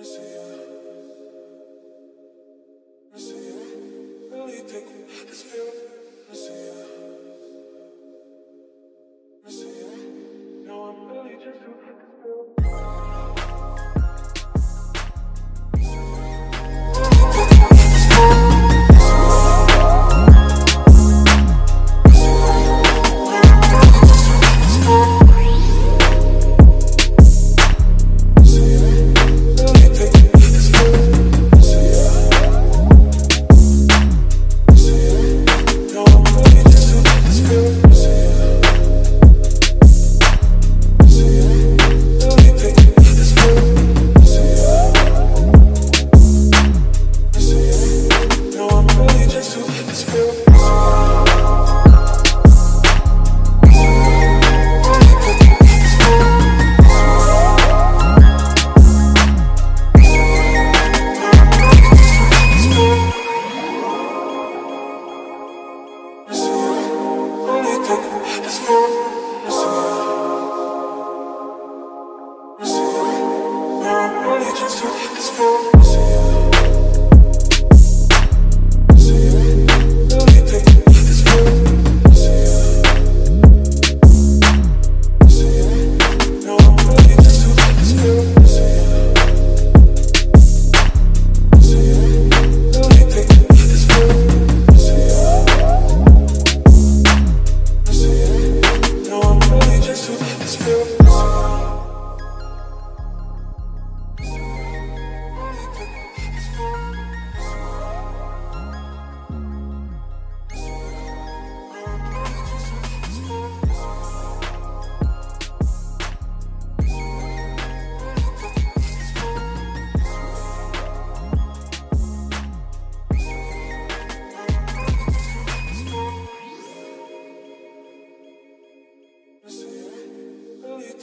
I see you. I I feel. I see you.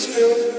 Spirit.